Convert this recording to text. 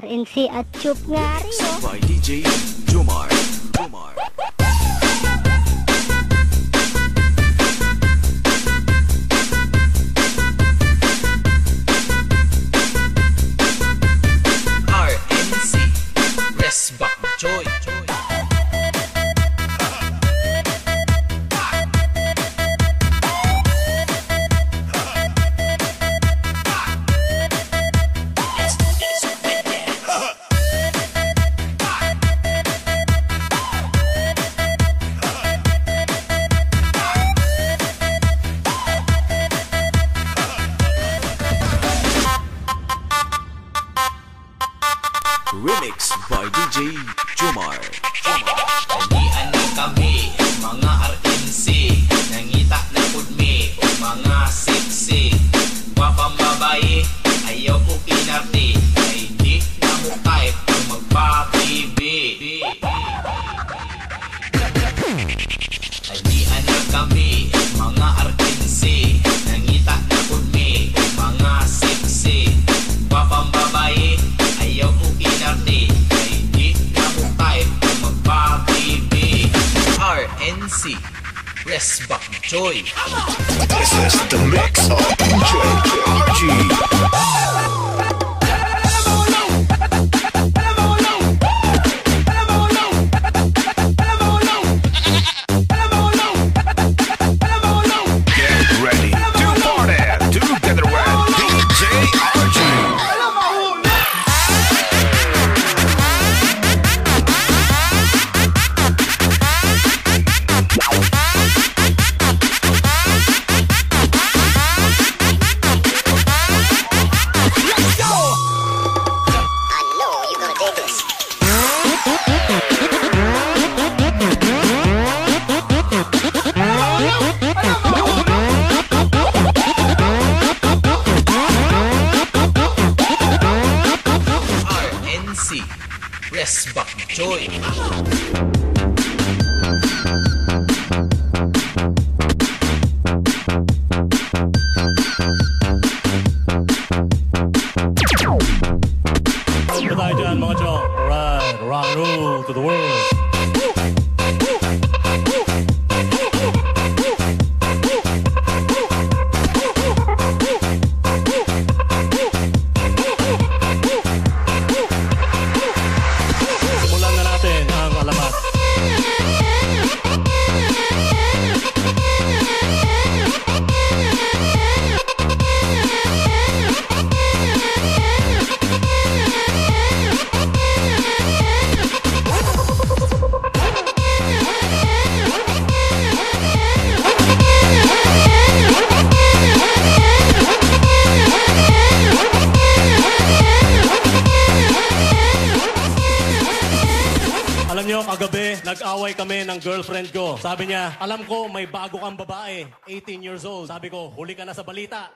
RNC at Chup nga rin, oh. by DJ Jomar. Jomar. RNC Rest Remix by DJ Jomar. Kanian na kami, mga RNC Nangita na kudmi, o mga sexy Wapambabae, ayaw ko kinarti Ay di na mo type ang magpabibi Kanian na kami, Joy This is the mix of DJ. soy. Have I? Right, rock and roll to the world. Kagabi, nag-away kami ng girlfriend ko. Sabi niya, alam ko, may bago kang babae, 18 years old. Sabi ko, huli ka na sa balita.